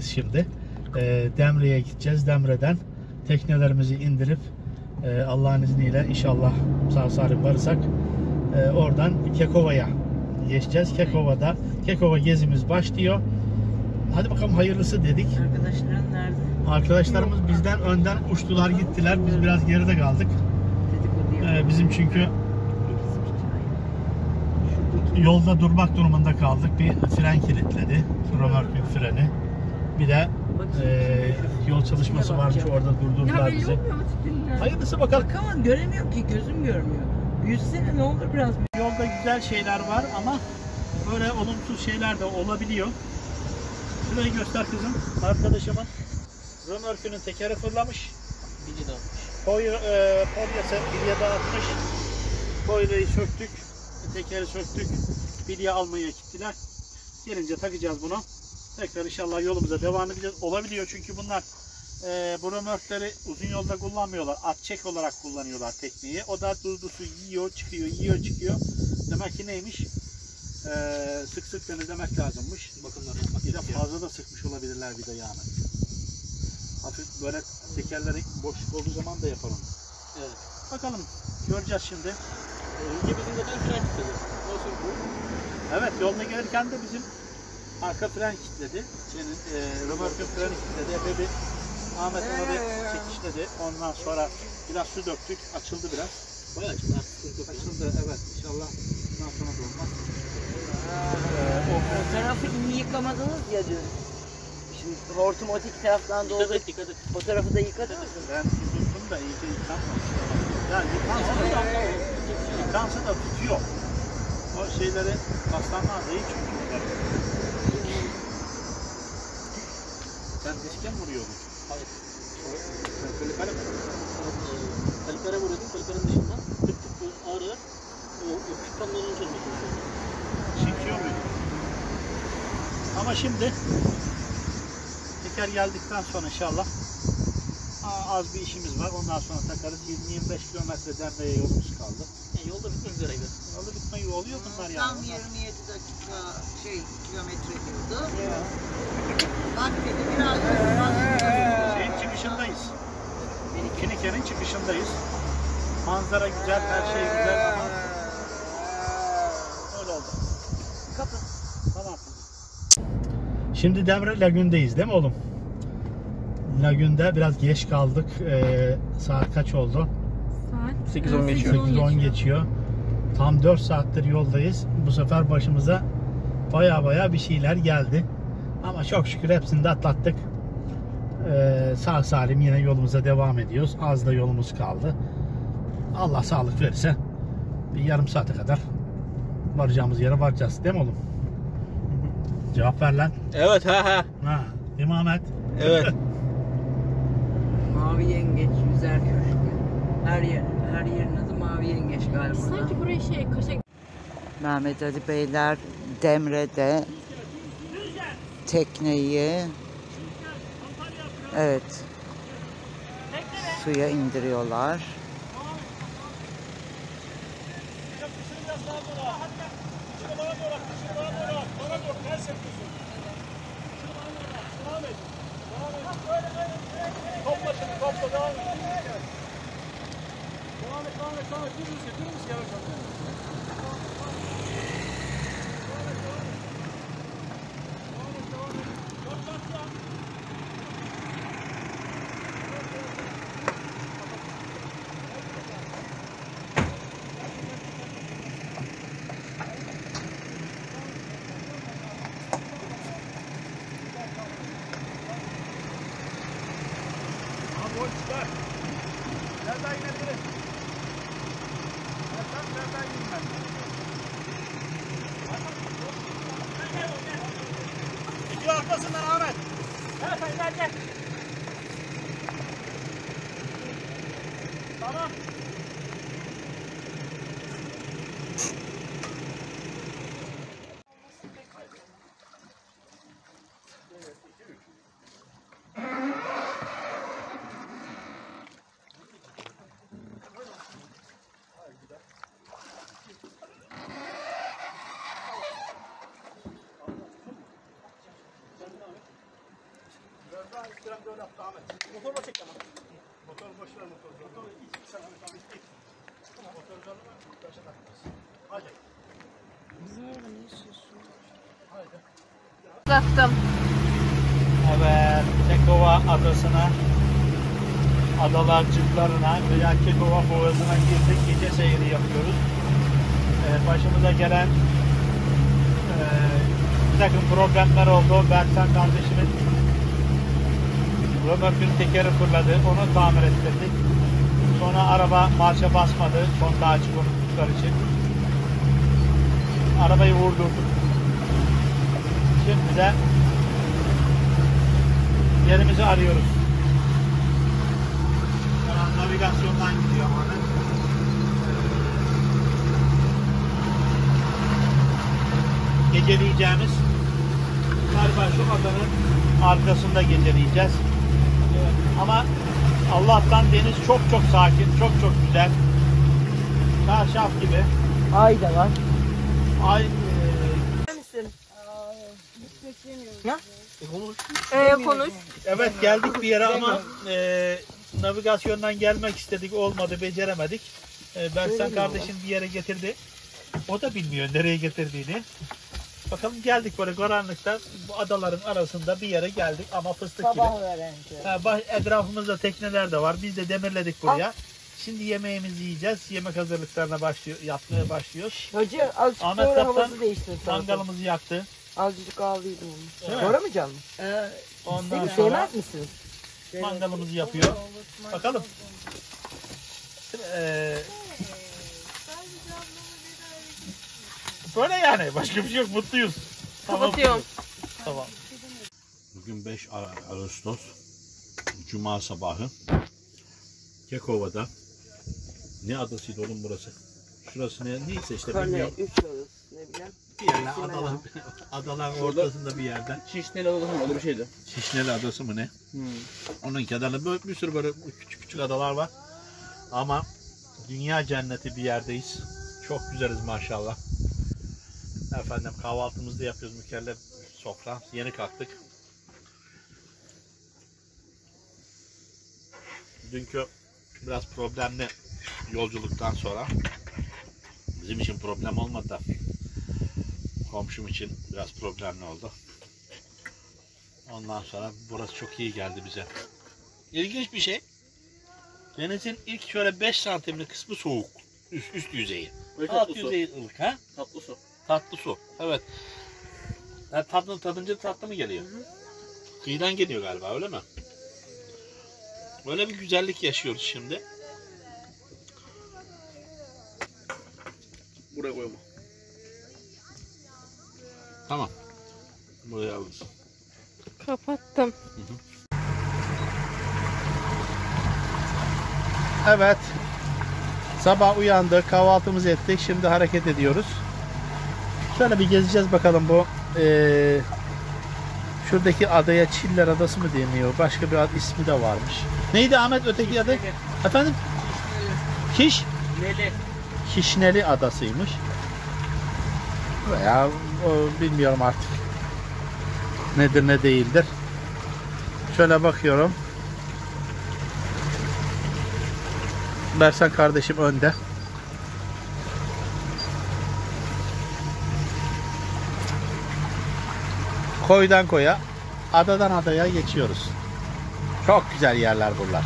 Şimdi e, Demre'ye gideceğiz. Demre'den teknelerimizi indirip e, Allah'ın izniyle inşallah sağ salim varırsak e, oradan Kekova'ya geçeceğiz. Kekova'da Kekova gezimiz başlıyor. Hadi bakalım hayırlısı dedik. Arkadaşların nerede? Arkadaşlarımız bizden önden uçtular gittiler. Biz biraz geride kaldık. Dedikodu yapıyor. E, bizim çünkü yolda durmak durumunda kaldık. Bir fren kilitledi. Römorkün freni. Bir de e, yol çalışması varmış orada durdurdular bizi. Hayırlısı bakalım. Bak ama göremiyorum ki gözüm görmüyor. Yüzsene ne olur biraz. Yolda güzel şeyler var ama böyle olumsuz şeyler de olabiliyor. Şurayı göster kızım. Arkadaşımın römorkünün tekeri fırlamış. Bili de olmuş. Koy, e, polyası bilye dağıtmış. Boylayı söktük. Tekeri söktük. Bilye almaya gittiler. Gelince takacağız bunu. Tekrar inşallah yolumuza devam edeceğiz. Olabiliyor çünkü bunlar e, bu römorkleri uzun yolda kullanmıyorlar. At çek olarak kullanıyorlar tekneyi. O da tuzlu su yiyor, çıkıyor, yiyor, çıkıyor. Demek ki neymiş? E, sık sık temizlemek lazımmış. Bakımlar yapmak Bir de fazla da sıkmış olabilirler bir de yani. Hafif böyle tekerleri boşluk olduğu zaman da yapalım. Evet. Bakalım göreceğiz şimdi. Önce bizim zaten fren bu? Evet yolda gelirken de bizim arka fren kilitledi. Senin e, römorkün freni kilitledi. Epey bir Ahmet ona bir çekişledi. Ondan sonra biraz su döktük. Açıldı biraz. Bayağı açıldı. Açıldı evet. İnşallah bundan sonra da olmaz. Ee, o tarafı iyi yıkamadınız ya dün. Şimdi hortum öteki taraftan doldu. dikkat et. O tarafı da yıkadınız mı? ben tuttum da iyice yıkanmamış. Yani yıkansa da, yıkansa da tutuyor. O şeyleri paslanmaz değil çünkü. bunlar. Sen diske mi vuruyordun? Hayır. Kalipere mi? Kalipere vuruyordum. Kaliperin dışından tık tık böyle ağrı. O, küçük kamyonun çözmeye. Çekiyor muydu? Ama şimdi teker geldikten sonra inşallah az bir işimiz var. Ondan sonra takarız. 20-25 kilometre Demre'ye yolumuz kaldı. Yolda bitmek üzereydi. Yolda bitmeyi oluyor bunlar Tam yani. 27 dakika şey kilometre diyordu. Bak dedi biraz biraz- Şeyin çıkışındayız. Kinike'nin çıkışındayız. Manzara güzel, her şey güzel ama öyle oldu. Kapı. Tamam. Şimdi Demre Lagün'deyiz değil mi oğlum? Lagün'de biraz geç kaldık. Ee, saat kaç oldu? Saat 8-10 e, geçiyor. 8-10 geçiyor. Tam 4 saattir yoldayız. Bu sefer başımıza baya baya bir şeyler geldi. Ama çok şükür hepsini de atlattık. Ee, sağ salim yine yolumuza devam ediyoruz. Az da yolumuz kaldı. Allah sağlık verirse bir yarım saate kadar varacağımız yere varacağız. Değil mi oğlum? Cevap ver lan. Evet ha ha. Ha, Ahmet? Evet. Mavi yengeç yüzer köşkü. Her yer, her yerin adı mavi yengeç galiba. sanki buraya şey kaşak Mehmet Ali Beyler Demre'de tekneyi evet suya indiriyorlar. Abi o çıkar. Nereden inebiliriz? Nereden, nereden ineyim ben? İki arkasından Ahmet. Evet, gel gel. Motor mu çek ama? Motor boş ver motor. Motor hiç sen hani tabii git. Motor canlı mı? Taşa takmaz. Hadi. Uzattım. Evet, Kekova adasına, adalarcıklarına veya Kekova boğazına girdik. Gece seyri yapıyoruz. Ee, başımıza gelen e, bir takım problemler oldu. Bertan kardeşimin römorkün tekeri fırladı. Onu tamir ettirdik. Sonra araba marşa basmadı. Kontağı açık unuttukları için. Arabayı vurdurduk. Şimdi de yerimizi arıyoruz. Navigasyondan gidiyor ama. Geceleyeceğimiz galiba şu adanın arkasında geceleyeceğiz. Ama Allah'tan deniz çok çok sakin, çok çok güzel. Çarşaf gibi. Ay da var. Ay e, Ee, konuş. Evet geldik bir yere ama e, navigasyondan gelmek istedik olmadı beceremedik. E, Bersan kardeşim bir yere getirdi. O da bilmiyor nereye getirdiğini. Bakalım geldik böyle karanlıkta bu adaların arasında bir yere geldik ama fıstık gibi. Sabah öğrenci. Ha, baş- etrafımızda tekneler de var. Biz de demirledik buraya. Şimdi yemeğimizi yiyeceğiz. Yemek hazırlıklarına başlıyor, yapmaya başlıyoruz. Hacı azıcık Ahmet sonra Kaptan, havası değiştir sana. Mangalımızı yaktı. Azıcık ağlıyordum onu. Mi? Doğru mu canım? Ondan Seni sonra sevmez misiniz? mangalımızı yapıyor. Bakalım. Ee, böyle yani. Başka bir şey yok. Mutluyuz. Tamam. Kapatıyorum. Tamam. Bugün 5 Ağ- Ağustos Cuma sabahı Kekova'da ne adasıydı oğlum burası? Şurası ne? Neyse işte Körne, bilmiyorum. üç yılız. Ne bileyim. Bir yerler adalar, adaların ortasında bir yerden. Şişneli olalım öyle bir şeydi. Şişneli Adası mı ne? Onun kenarında böyle bir sürü böyle küçük küçük adalar var. Ama dünya cenneti bir yerdeyiz. Çok güzeliz maşallah. Efendim kahvaltımızı yapıyoruz mükellef sofra. Yeni kalktık. Dünkü biraz problemli yolculuktan sonra bizim için problem olmadı da komşum için biraz problemli oldu. Ondan sonra burası çok iyi geldi bize. İlginç bir şey. Denizin ilk şöyle 5 santimlik kısmı soğuk. Üst, üst yüzeyi. Böyle Alt yüzeyi ılık ha? Tatlı su. Tatlı su. Evet. Yani tatlı tadınca tatlı mı geliyor? Kıyıdan geliyor galiba öyle mi? Böyle bir güzellik yaşıyoruz şimdi. Buraya koyma. Tamam. Buraya alırız. Kapattım. Evet. Sabah uyandık, kahvaltımızı ettik. Şimdi hareket ediyoruz. Şöyle bir gezeceğiz bakalım bu eee, şuradaki adaya Çiller Adası mı deniyor? Başka bir ad ismi de varmış. Neydi Ahmet öteki adı? Efendim? Kiş? Neli. Kişneli Adası'ymış. Veya o, bilmiyorum artık. Nedir ne değildir. Şöyle bakıyorum. Bersan kardeşim önde. Koydan koya, adadan adaya geçiyoruz. Çok güzel yerler buralar.